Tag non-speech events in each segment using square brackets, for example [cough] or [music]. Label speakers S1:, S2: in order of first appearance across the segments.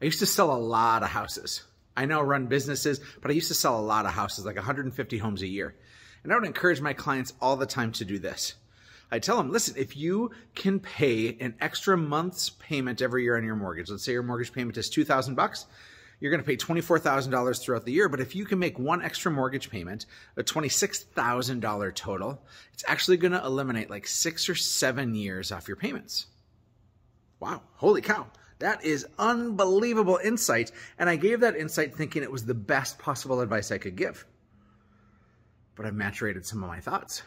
S1: I used to sell a lot of houses. I now run businesses, but I used to sell a lot of houses, like 150 homes a year. And I would encourage my clients all the time to do this. I tell them, listen, if you can pay an extra month's payment every year on your mortgage, let's say your mortgage payment is 2000 bucks, you're going to pay $24,000 throughout the year. But if you can make one extra mortgage payment, a $26,000 total, it's actually going to eliminate like six or seven years off your payments. Wow. Holy cow. That is unbelievable insight. And I gave that insight thinking it was the best possible advice I could give. But I've maturated some of my thoughts.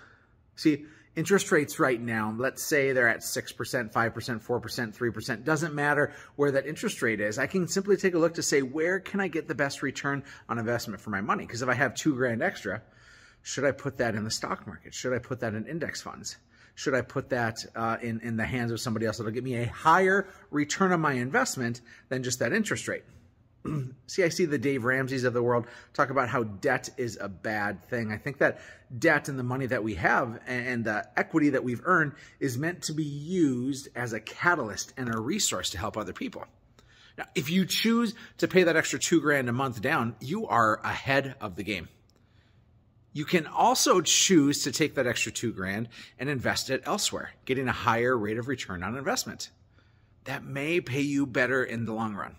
S1: See, interest rates right now, let's say they're at 6%, 5%, 4%, 3%, doesn't matter where that interest rate is. I can simply take a look to say, where can I get the best return on investment for my money? Because if I have two grand extra, should I put that in the stock market? Should I put that in index funds? Should I put that uh, in, in the hands of somebody else that'll give me a higher return on my investment than just that interest rate? [clears throat] see, I see the Dave Ramsey's of the world talk about how debt is a bad thing. I think that debt and the money that we have and the equity that we've earned is meant to be used as a catalyst and a resource to help other people. Now, if you choose to pay that extra two grand a month down, you are ahead of the game. You can also choose to take that extra two grand and invest it elsewhere, getting a higher rate of return on investment. That may pay you better in the long run.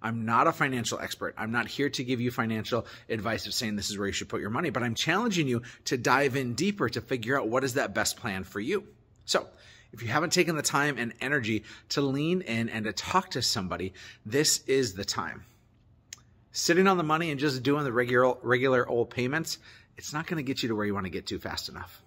S1: I'm not a financial expert. I'm not here to give you financial advice of saying this is where you should put your money, but I'm challenging you to dive in deeper to figure out what is that best plan for you. So if you haven't taken the time and energy to lean in and to talk to somebody, this is the time. Sitting on the money and just doing the regular, regular old payments, it's not going to get you to where you want to get to fast enough.